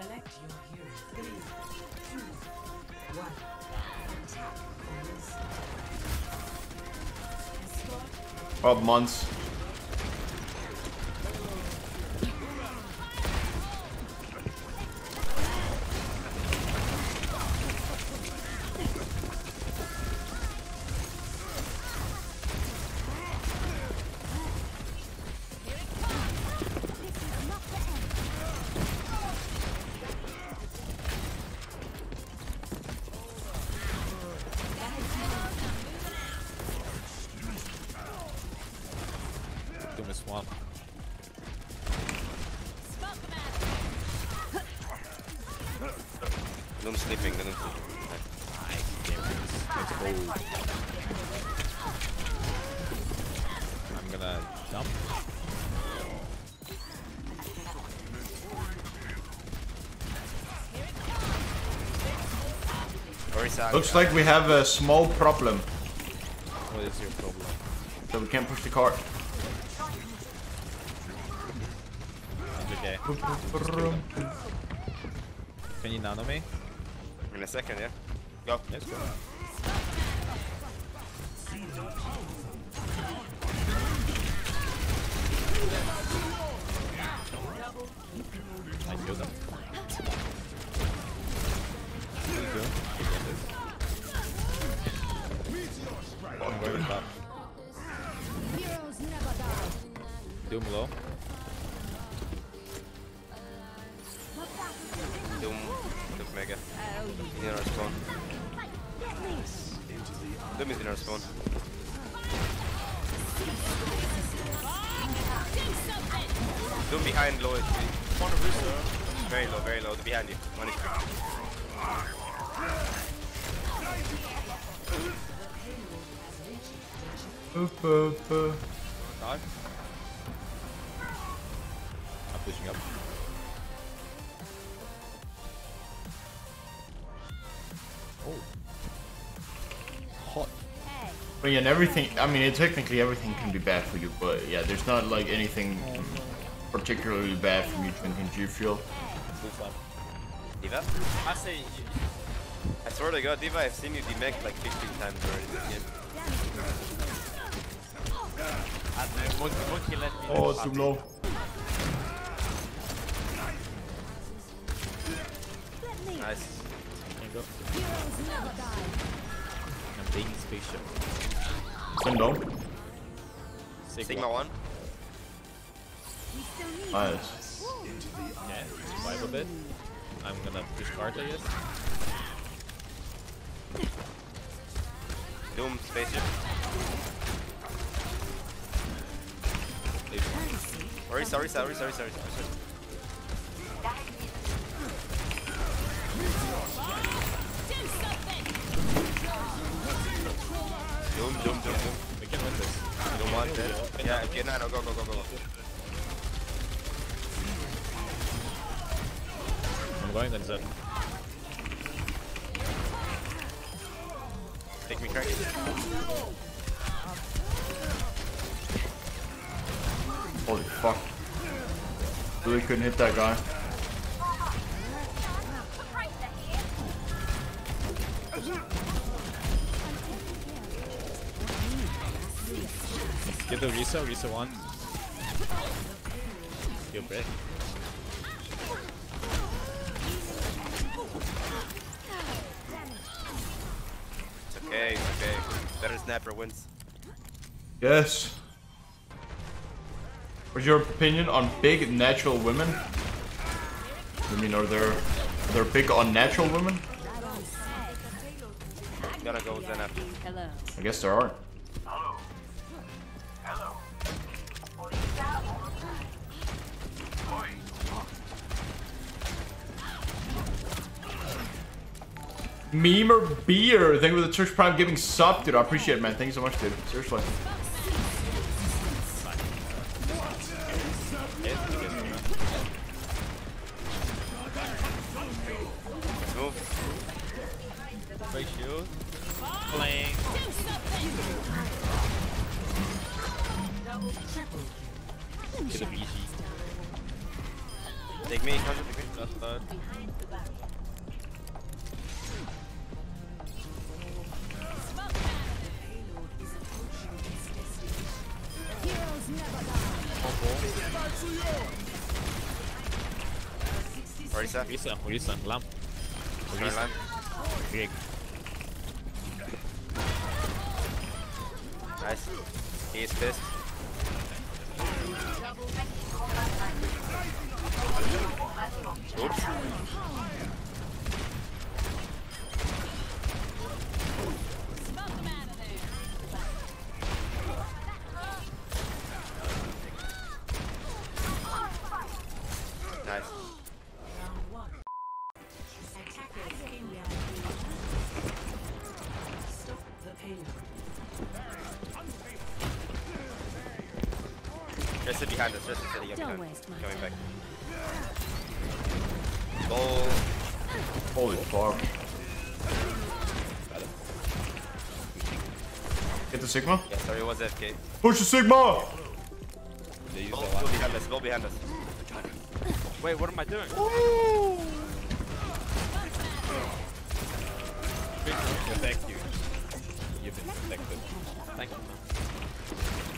Select your hero. Three, two, one. Attack 12 months. Doom is swamp. Sleeping, Doom sleeping. Let's go. I'm gonna jump. Looks like we have a small problem. What is your problem? So we can't push the cart. It's okay. Can you nano me? In a second, yeah? Go. Let's go. I killed him. What are you doing? I'm going top. Doom low. Doom is in our spawn. Doom behind low HP. Very low, very low. Behind you. One HP. Up, up, uh. Dodge. I'm pushing up. But yeah, and everything. I mean, technically everything can be bad for you, but yeah, there's not like anything particularly bad from you drinking G Fuel. Full flap. D.Va? I say I swear to god, D.Va, I've seen you demech like 15 times already this game. I don't know, Monkey, Monkey let me Oh, know. too low. Nice. There you go. I'm taking spaceship. Send. Sigma. Sigma 1. Nice. Yeah, survive a bit. I'm gonna push card, I guess. Doom spaceship. Leave. Sorry, sorry, sorry, sorry, sorry, sorry. Doom, doom, doom. We can win this. Doom one dead. Yeah, okay, no, no, go, go, go, go. I'm going then Zed. Take me, Craig. Holy fuck. Really couldn't hit that guy. Get the Risa, Risa one. Yo, break. It's okay, it's okay. Better snapper wins. Yes. What's your opinion on big natural women? I mean, are there are there big unnatural women? Gonna go Zen after. I guess there are. Memer beer, thank you for the Twitch Prime giving sub, dude. I appreciate it, man. Thank you so much, dude. Seriously. Take me, take me. That's. Orisa. Orisa, Orisa, lamp. Turn line. Big. Nice. He is pissed. Oops. Just sit behind us. Just sit behind Don't us. waste my Coming back. time. Goal. Holy fuck. Get the Sigma? Yeah, sorry, it was FK. Push the Sigma! They use Goal, the goal behind us. Goal behind us. Wait, what am I doing? Protect you. You've been protected. Thank you.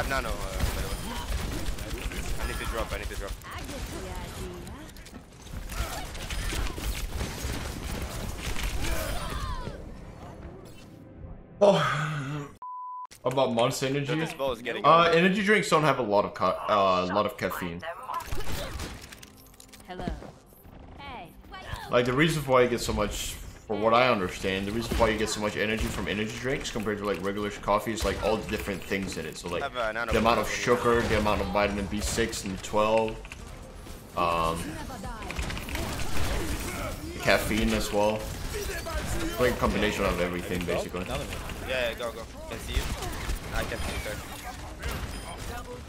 have nano, uh, by the way. I need to drop. I need to drop. I get the idea. Oh. About Monster Energy? this ball is getting. Uh, energy drinks don't have a lot of ca- uh, a lot of caffeine. Hello. Hey. Like the reason why you get so much, for what I understand, the reason why you get so much energy from energy drinks compared to like regular coffee is like all the different things in it. So like nano the amount of sugar, the amount of vitamin B6 and 12, um, caffeine as well. It's like a combination of everything basically. None of it. Yeah, yeah, go, go. Can see you? I can see you.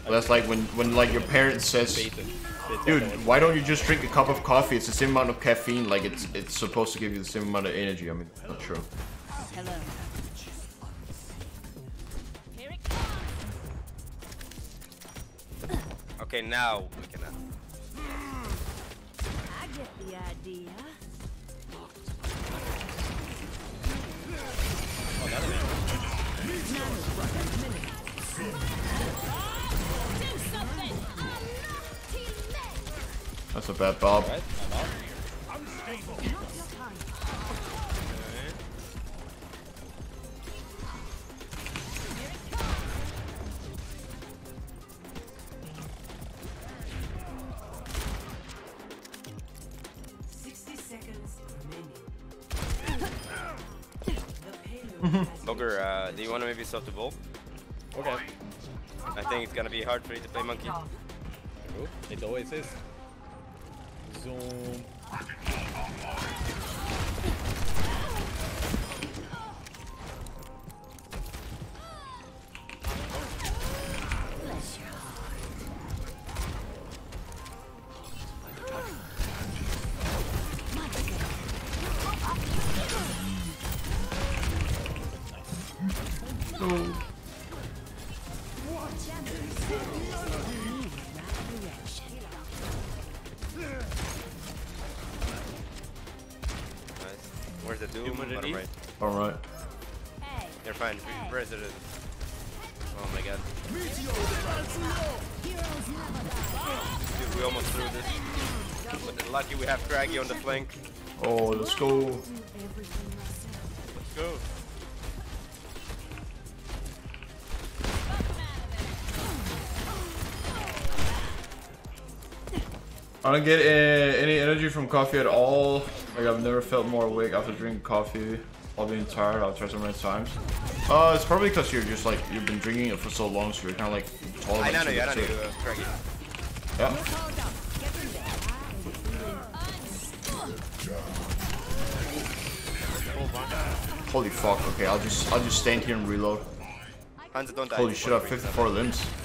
Sir. But that's like when when like your parent says, dude, why don't you just drink a cup of coffee? It's the same amount of caffeine. Like it's it's supposed to give you the same amount of energy. I mean, not true. Hello. Okay, now we can. Uh, I get the idea. Oh, That's a bad bob. Right? I'm out. Sixty seconds remaining. the payload has Bogger, uh, do you want to maybe stop the ball? Okay. I think it's gonna be hard for you to play monkey. It always is. Zoom. The doom? Doom underneath. Right. All right. Hey. You're fine. Where's the? Oh my god. Dude, we almost threw this. But lucky we have Kragie on the flank. Oh, let's go. Let's go. I don't get uh, any energy from coffee at all. Like I've never felt more awake after drinking coffee while being tired. I've tried so many times. Uh, it's probably because you're just like you've been drinking it for so long, so you're kind of like I know I know Yeah. Holy fuck. Okay, I'll just I'll just stand here and reload. Hands don't die. Holy shit, I have 54 elims.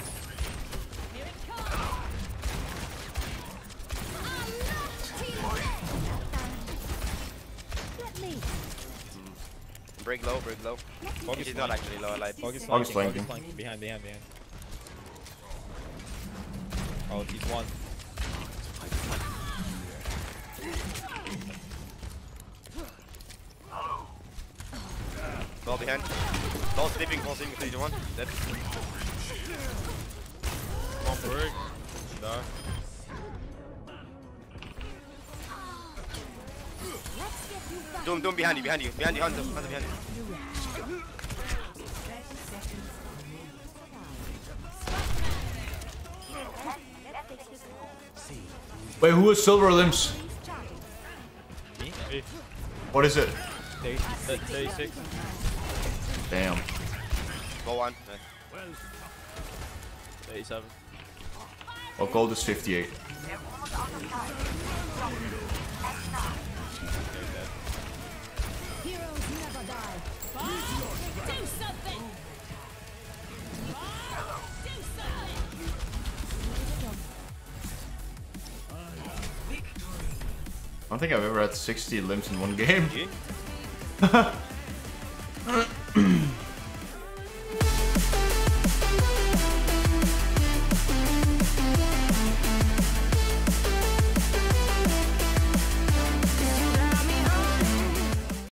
Break low, break low. Fog is He's not actually low, like. Fog is flanking. Flanking. flanking. Behind, behind, behind. Oh, he's one. Ball behind. Ball sleeping, ball sleeping, 3 1. Dead. Come on, Berg. Star. Doom, Doom behind you, behind you, behind you, Hunter, Hunter behind you. Let's fix this. Wait, who has silver elims? Me? What is it? 36. Damn. Go on. 37. Well, gold is 58. Heroes never die. Do something. Do something. I don't think I've ever had 60 elims in one game. You?